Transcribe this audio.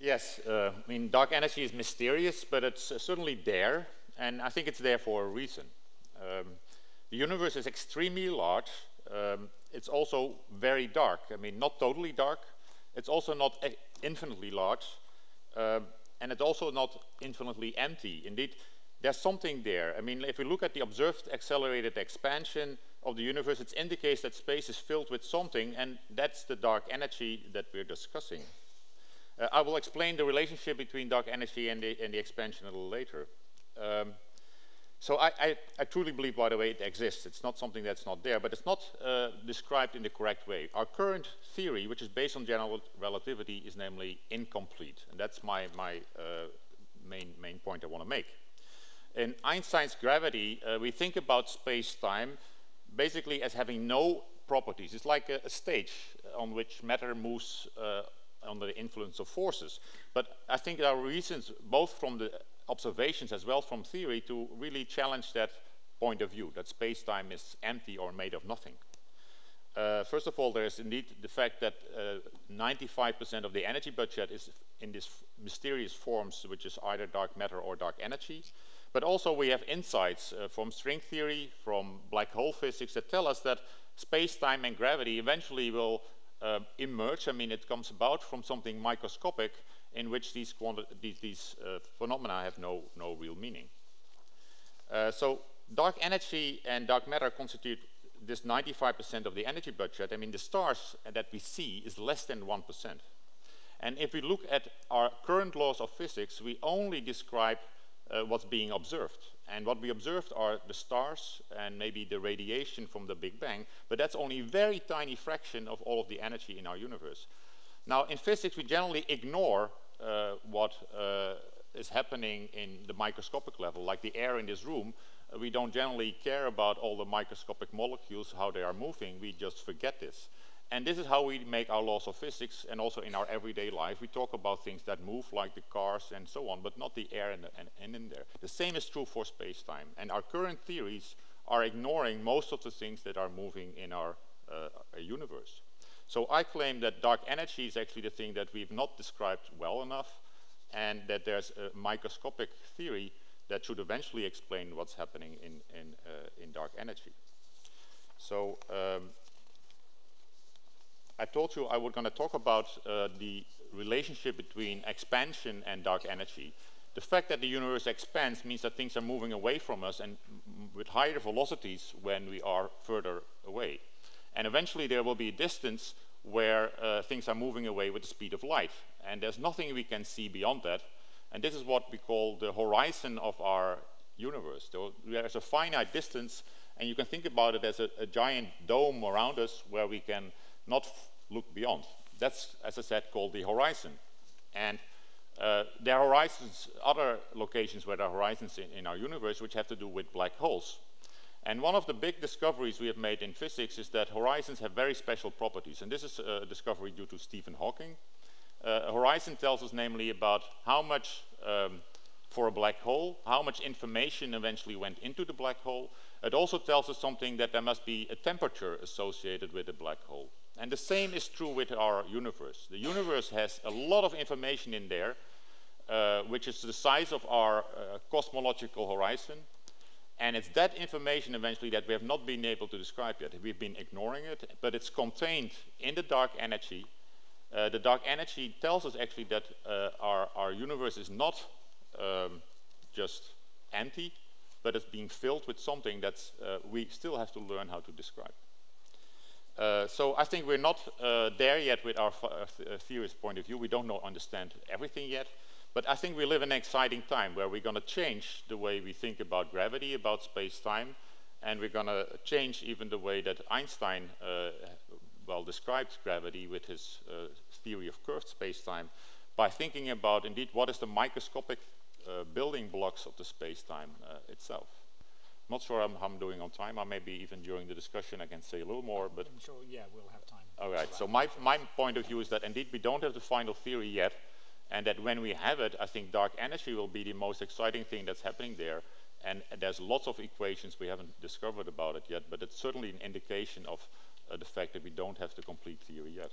Yes, uh, I mean, dark energy is mysterious, but it's uh, certainly there, and I think it's there for a reason. Um, the universe is extremely large. Um, it's also very dark. I mean, not totally dark. It's also not infinitely large, um, and it's also not infinitely empty. Indeed, there's something there. I mean, if we look at the observed accelerated expansion of the universe, it indicates that space is filled with something, and that's the dark energy that we're discussing. Uh, I will explain the relationship between dark energy and the, and the expansion a little later. Um, so I, I, I, truly believe, by the way, it exists. It's not something that's not there, but it's not uh, described in the correct way. Our current theory, which is based on general relativity, is namely incomplete. And that's my, my uh, main, main point I want to make. In Einstein's gravity, uh, we think about space-time basically as having no properties. It's like a, a stage on which matter moves uh, under the influence of forces. But I think there are reasons, both from the observations as well from theory, to really challenge that point of view, that space-time is empty or made of nothing. Uh, first of all, there is indeed the fact that 95% uh, of the energy budget is in these mysterious forms, which is either dark matter or dark energy. But also we have insights uh, from string theory, from black hole physics that tell us that space-time and gravity eventually will uh, emerge. I mean, it comes about from something microscopic in which these, these, these uh, phenomena have no, no real meaning. Uh, so dark energy and dark matter constitute this 95% of the energy budget. I mean, the stars that we see is less than 1%. And if we look at our current laws of physics, we only describe uh, what's being observed. And what we observed are the stars and maybe the radiation from the Big Bang, but that's only a very tiny fraction of all of the energy in our universe. Now, in physics, we generally ignore uh, what uh, is happening in the microscopic level, like the air in this room. Uh, we don't generally care about all the microscopic molecules, how they are moving. We just forget this. And this is how we make our laws of physics and also in our everyday life. We talk about things that move like the cars and so on, but not the air and, and, and in there. The same is true for space-time. And our current theories are ignoring most of the things that are moving in our uh, universe. So I claim that dark energy is actually the thing that we've not described well enough and that there's a microscopic theory that should eventually explain what's happening in, in, uh, in dark energy. So um, I told you I was going to talk about uh, the relationship between expansion and dark energy. The fact that the universe expands means that things are moving away from us and with higher velocities when we are further away. And eventually there will be a distance where uh, things are moving away with the speed of light. And there's nothing we can see beyond that. And this is what we call the horizon of our universe. There's a finite distance, and you can think about it as a, a giant dome around us where we can not look beyond. That's, as I said, called the horizon. And uh, there are horizons, other locations where there are horizons in, in, our universe which have to do with black holes. And one of the big discoveries we have made in physics is that horizons have very special properties. And this is a discovery due to Stephen Hawking. Uh, a horizon tells us namely about how much, um, for a black hole, how much information eventually went into the black hole. It also tells us something that there must be a temperature associated with a black hole. And the same is true with our universe. The universe has a lot of information in there, uh, which is the size of our uh, cosmological horizon. And it's that information eventually that we have not been able to describe yet. We've been ignoring it, but it's contained in the dark energy. Uh, the dark energy tells us actually that uh, our, our universe is not um, just empty, but it's being filled with something that uh, we still have to learn how to describe. Uh, so I think we're not uh, there yet with our uh, th theorist point of view. We don't know, understand everything yet. But I think we live in an exciting time where we're going to change the way we think about gravity, about space-time, and we're going to change even the way that Einstein, uh, well, described gravity with his uh, theory of curved space-time by thinking about, indeed, what is the microscopic building blocks of the space-time itself. Not sure how I'm doing on time. Or maybe even during the discussion I can say a little more. But I'm sure, yeah, we'll have time. All right. So my, my point of view is that indeed we don't have the final theory yet. And that when we have it, I think dark energy will be the most exciting thing that's happening there. And there's lots of equations we haven't discovered about it yet, but it's certainly an indication of uh, the fact that we don't have the complete theory yet.